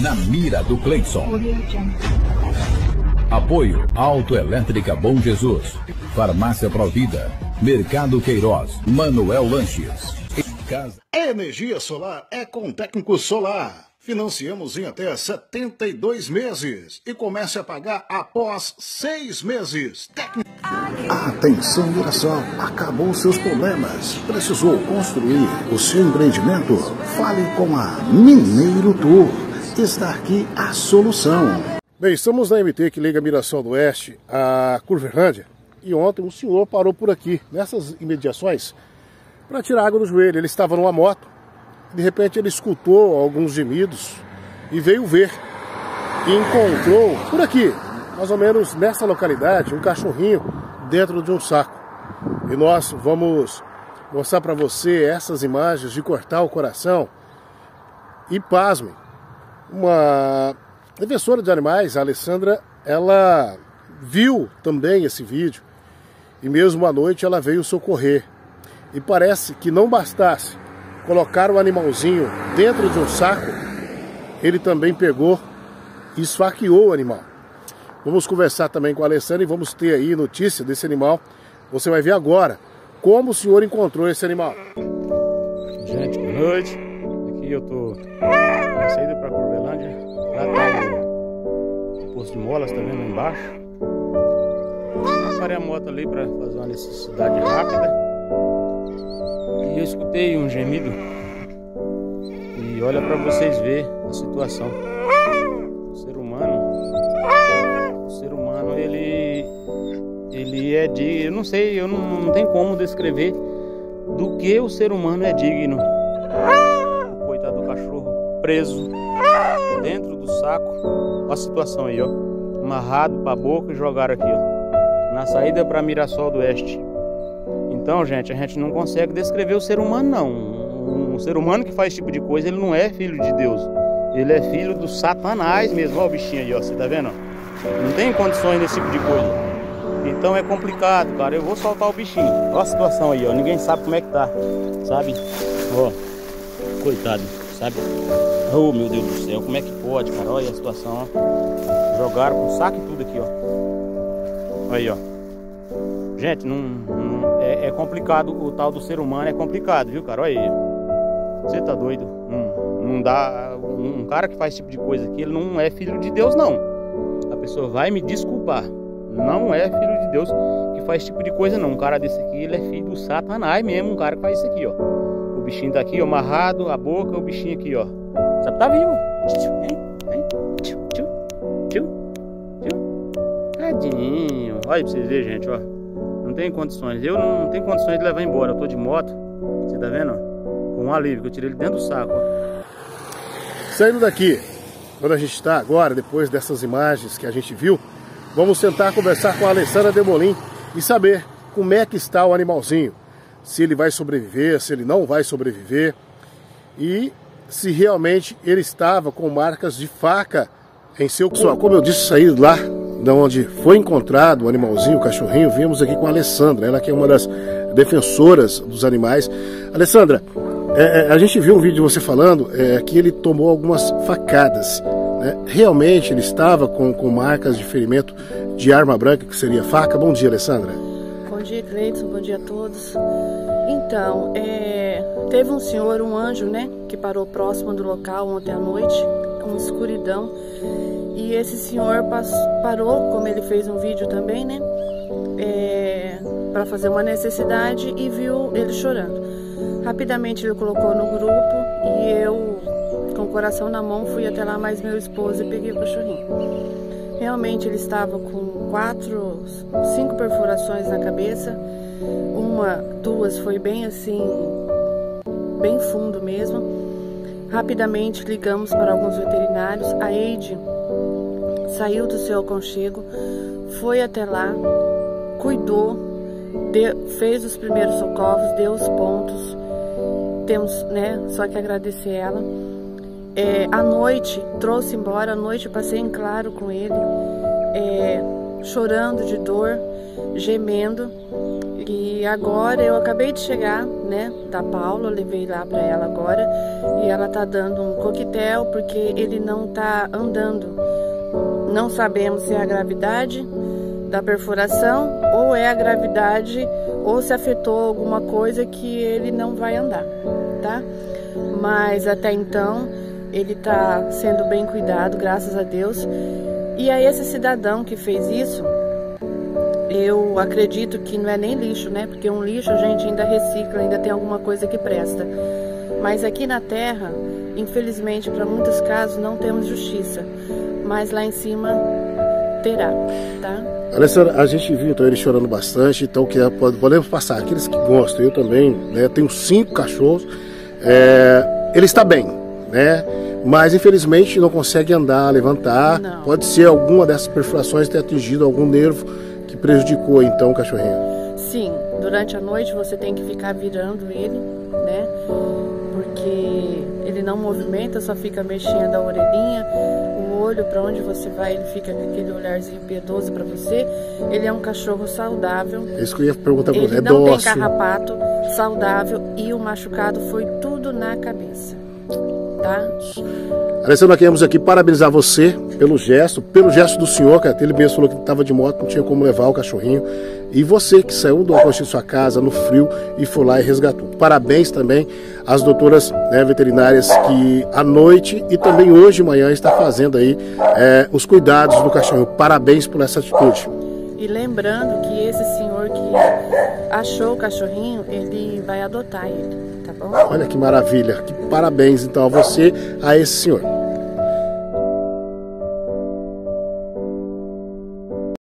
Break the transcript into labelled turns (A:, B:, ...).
A: Na mira do Cleison. Apoio Autoelétrica Bom Jesus. Farmácia Provida. Mercado Queiroz. Manuel Lanches.
B: Casa. Energia solar é com técnico solar. Financiamos em até 72 meses e comece a pagar após seis meses. Técnico. Atenção, Mirassol, acabou seus problemas. Precisou construir o seu empreendimento? Fale com a Mineiro Tour. Está aqui a solução.
C: Bem, estamos na MT que liga Mirassol do Oeste a Curverlândia e ontem um senhor parou por aqui, nessas imediações, para tirar água do joelho. Ele estava numa moto, de repente ele escutou alguns gemidos e veio ver e encontrou por aqui, mais ou menos nessa localidade, um cachorrinho dentro de um saco. E nós vamos mostrar para você essas imagens de cortar o coração. E pasmem, uma defensora de animais, a Alessandra, ela viu também esse vídeo e mesmo à noite ela veio socorrer. E parece que não bastasse colocar o animalzinho dentro de um saco, ele também pegou e esfaqueou o animal. Vamos conversar também com a Alessandra e vamos ter aí notícia desse animal. Você vai ver agora como o senhor encontrou esse animal.
D: Gente, boa noite. Eu tô na saída para Curvelândia. Lá tá o posto de molas, tá lá embaixo. Eu parei a moto ali para fazer uma necessidade rápida. E eu escutei um gemido. E olha para vocês ver a situação. O ser humano, o ser humano ele ele é digno, eu não sei, eu não, não tenho como descrever do que o ser humano é digno. Preso dentro do saco. Olha a situação aí, ó. Amarrado para a boca e jogaram aqui, ó. Na saída para Mirassol do Oeste. Então, gente, a gente não consegue descrever o ser humano, não. Um, um ser humano que faz esse tipo de coisa, ele não é filho de Deus. Ele é filho do Satanás mesmo. Olha o bichinho aí, ó. Você tá vendo? Não tem condições desse tipo de coisa. Então é complicado, cara. Eu vou soltar o bichinho. Olha a situação aí, ó. Ninguém sabe como é que tá. Sabe? Ó. Coitado, sabe? Oh, meu Deus do céu. Como é que pode, cara? Olha a situação, ó. Jogaram com saco e tudo aqui, ó. Aí, ó. Gente, não, não é, é, complicado. O tal do ser humano é complicado, viu, cara? Olha aí. Você tá doido? Não, não dá. Um, um cara que faz esse tipo de coisa aqui, ele não é filho de Deus, não. A pessoa vai me desculpar não é filho de Deus que faz esse tipo de coisa não. Um cara desse aqui, ele é filho do satanás mesmo, um cara que faz isso aqui, ó. O bichinho tá aqui, ó, amarrado, a boca, o bichinho aqui, ó. Sabe, tá vivo. Tadinho. Olha pra vocês verem, gente, ó. Não tem condições. Eu não, tenho condições de levar embora. Eu tô de moto. Você tá vendo, ó? Com um alívio, que eu tirei ele dentro do saco, ó.
C: Saindo daqui, onde a gente está agora, depois dessas imagens que a gente viu, Vamos sentar conversar com a Alessandra Demolim e saber como é que está o animalzinho. Se ele vai sobreviver, se ele não vai sobreviver. E se realmente ele estava com marcas de faca em seu... Pessoal, como eu disse, sair lá de onde foi encontrado o animalzinho, o cachorrinho, vimos aqui com a Alessandra, ela que é uma das defensoras dos animais. Alessandra, é, é, a gente viu um vídeo de você falando é, que ele tomou algumas facadas. Né? Realmente ele estava com, com marcas de ferimento de arma branca, que seria faca. Bom dia, Alessandra.
E: Dia, Cleiton. Bom dia a todos. Então, é, teve um senhor, um anjo, né, que parou próximo do local ontem à noite, com escuridão. E esse senhor parou, como ele fez um vídeo também, né, é, para fazer uma necessidade e viu ele chorando. Rapidamente ele colocou no grupo e eu com o coração na mão, fui até lá mais meu esposo e peguei o cachorrinho. Realmente ele estava com quatro, cinco perfurações na cabeça. Uma, duas foi bem assim, bem fundo mesmo. Rapidamente ligamos para alguns veterinários. A Eide saiu do seu aconchego, foi até lá, cuidou, deu, fez os primeiros socorros, deu os pontos. Temos, né, só que agradecer ela. É, à noite, trouxe embora, à noite passei em claro com ele, é, chorando de dor, gemendo. E agora eu acabei de chegar, né, da Paula, levei lá para ela agora e ela tá dando um coquetel porque ele não tá andando. Não sabemos se é a gravidade da perfuração ou é a gravidade ou se afetou alguma coisa que ele não vai andar, tá? Mas até então ele tá sendo bem cuidado, graças a Deus. E aí esse cidadão que fez isso, eu acredito que não é nem lixo, né? Porque um lixo a gente ainda recicla, ainda tem alguma coisa que presta. Mas aqui na Terra, infelizmente, para muitos casos não temos justiça. Mas lá em cima terá, tá?
C: Alessandra, a gente viu então ele chorando bastante, então que podemos passar. Aqueles que gostam, eu também, né? Tenho cinco cachorros. É, ele está bem, né? Mas infelizmente não consegue andar, levantar. Não. Pode ser alguma dessas perfurações ter atingido algum nervo que prejudicou então o cachorrinho.
E: Sim, durante a noite você tem que ficar virando ele, né? Porque ele não movimenta, só fica mexendo a orelhinha, o olho para onde você vai, ele fica com aquele olharzinho piedoso para você. Ele é um cachorro saudável.
C: É isso que eu ia perguntar para
E: você,
C: é
E: não dócil. tem carrapato, saudável e o machucado foi tudo na cabeça, tá?
C: Alessandro, nós queremos aqui parabenizar você pelo gesto, pelo gesto do senhor, que ele mesmo falou que estava de moto, não tinha como levar o cachorrinho. E você que saiu do aconchego de sua casa no frio e foi lá e resgatou. Parabéns também às doutoras né, veterinárias que à noite e também hoje de manhã está fazendo aí é, os cuidados do cachorrinho. Parabéns por essa atitude.
E: E lembrando que esse senhor que achou o cachorrinho, ele vai adotar ele, tá bom?
C: Olha que maravilha. Que parabéns então a você, a esse senhor.